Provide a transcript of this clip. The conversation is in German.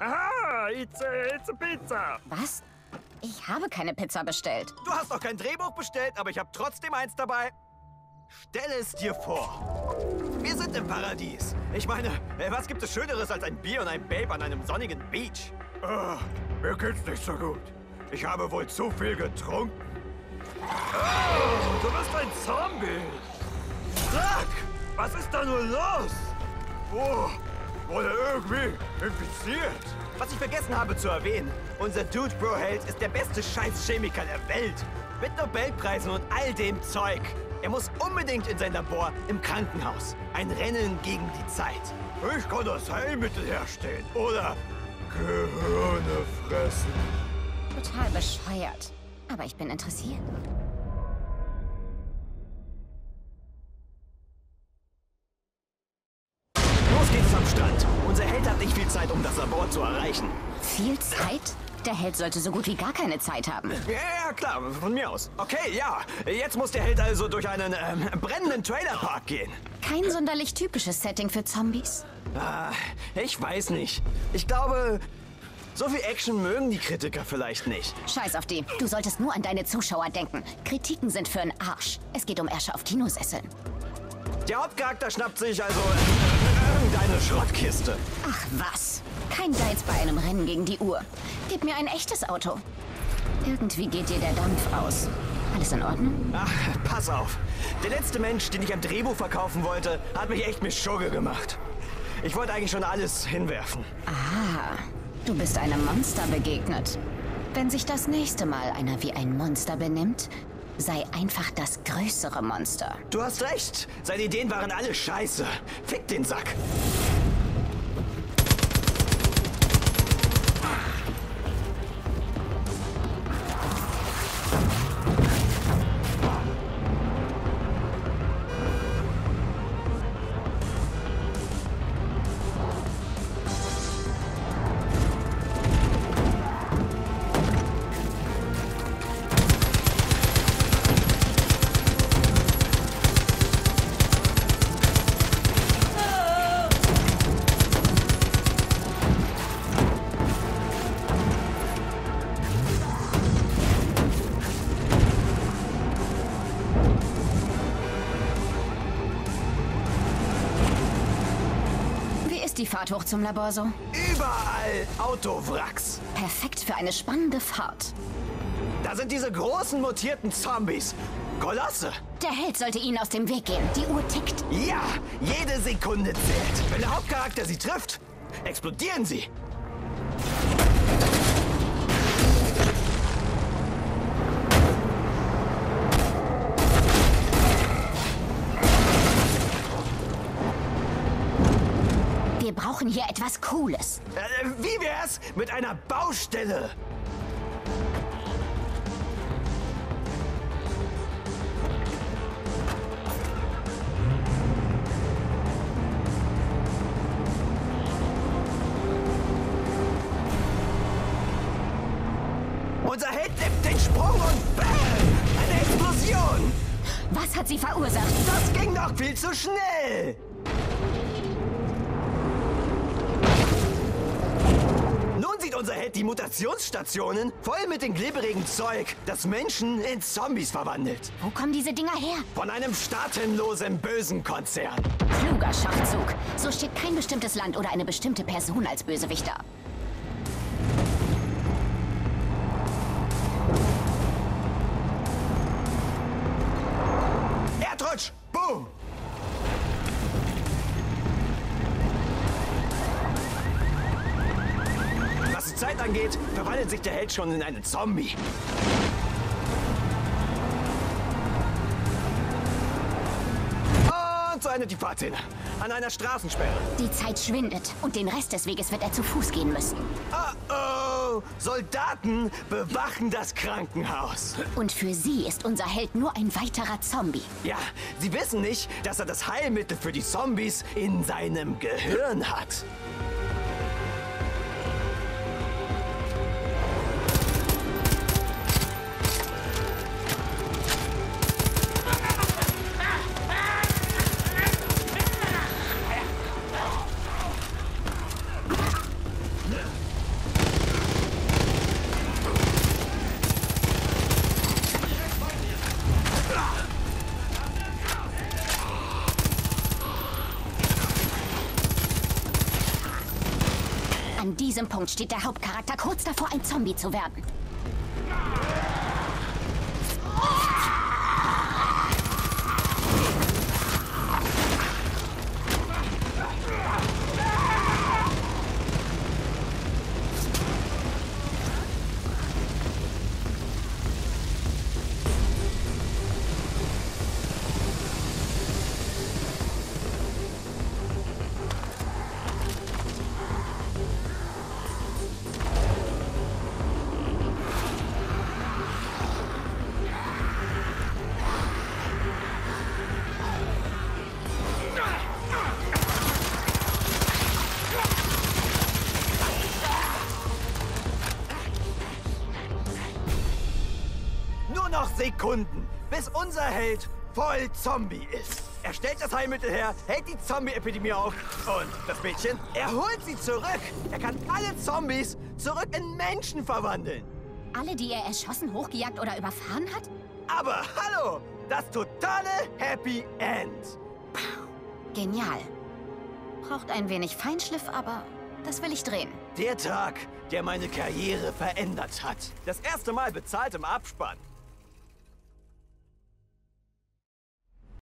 Aha, it's a, it's a pizza. Was? Ich habe keine Pizza bestellt. Du hast doch kein Drehbuch bestellt, aber ich habe trotzdem eins dabei. Stell es dir vor. Wir sind im Paradies. Ich meine, äh, was gibt es Schöneres als ein Bier und ein Babe an einem sonnigen Beach? Ah, mir geht's nicht so gut. Ich habe wohl zu viel getrunken. Oh, du bist ein Zombie. Sag, was ist da nur los? Oh, wurde irgendwie infiziert. Was ich vergessen habe zu erwähnen, unser Dude Bro Held ist der beste Scheißchemiker der Welt. Mit Nobelpreisen und all dem Zeug. Er muss unbedingt in sein Labor im Krankenhaus. Ein Rennen gegen die Zeit. Ich kann das Heilmittel herstellen. Oder Gehirne fressen. Total bescheuert. Aber ich bin interessiert. Held hat nicht viel Zeit, um das Labor zu erreichen. Viel Zeit? Der Held sollte so gut wie gar keine Zeit haben. Ja, ja, klar, von mir aus. Okay, ja. Jetzt muss der Held also durch einen ähm, brennenden Trailerpark gehen. Kein sonderlich typisches Setting für Zombies. Ah, ich weiß nicht. Ich glaube, so viel Action mögen die Kritiker vielleicht nicht. Scheiß auf die. Du solltest nur an deine Zuschauer denken. Kritiken sind für einen Arsch. Es geht um Ärsche auf Kinosesseln. Der Hauptcharakter schnappt sich also äh, irgendeine Schrottkiste. Ach was. Kein Geiz bei einem Rennen gegen die Uhr. Gib mir ein echtes Auto. Irgendwie geht dir der Dampf aus. Alles in Ordnung? Ach, pass auf. Der letzte Mensch, den ich am Drehbuch verkaufen wollte, hat mich echt mit Schugge gemacht. Ich wollte eigentlich schon alles hinwerfen. Ah, du bist einem Monster begegnet. Wenn sich das nächste Mal einer wie ein Monster benimmt, sei einfach das größere Monster. Du hast recht. Seine Ideen waren alle scheiße. Fick den Sack. Die Fahrt hoch zum Labor so? Überall Autowracks. Perfekt für eine spannende Fahrt. Da sind diese großen mutierten Zombies. Kolosse. Der Held sollte ihnen aus dem Weg gehen. Die Uhr tickt. Ja, jede Sekunde zählt. Wenn der Hauptcharakter sie trifft, explodieren sie. Brauchen hier etwas Cooles. Äh, wie wär's mit einer Baustelle? Unser Held nimmt den Sprung und BAM! Eine Explosion! Was hat sie verursacht? Das ging doch viel zu schnell! Unser Held die Mutationsstationen voll mit dem glibberigen Zeug, das Menschen in Zombies verwandelt. Wo kommen diese Dinger her? Von einem staatenlosen bösen Konzern. Kluger Schachzug. So steht kein bestimmtes Land oder eine bestimmte Person als Bösewicht Zeit angeht, verwandelt sich der Held schon in einen Zombie. Und so endet die Fahrtszene. An einer Straßensperre. Die Zeit schwindet und den Rest des Weges wird er zu Fuß gehen müssen. Oh oh! Soldaten bewachen das Krankenhaus. Und für sie ist unser Held nur ein weiterer Zombie. Ja, sie wissen nicht, dass er das Heilmittel für die Zombies in seinem Gehirn hat. Diesem Punkt steht der Hauptcharakter kurz davor, ein Zombie zu werden. Noch Sekunden, bis unser Held voll Zombie ist. Er stellt das Heilmittel her, hält die Zombie-Epidemie auf und das Mädchen, er holt sie zurück. Er kann alle Zombies zurück in Menschen verwandeln. Alle, die er erschossen, hochgejagt oder überfahren hat? Aber hallo, das totale Happy End. Genial. Braucht ein wenig Feinschliff, aber das will ich drehen. Der Tag, der meine Karriere verändert hat. Das erste Mal bezahlt im Abspann.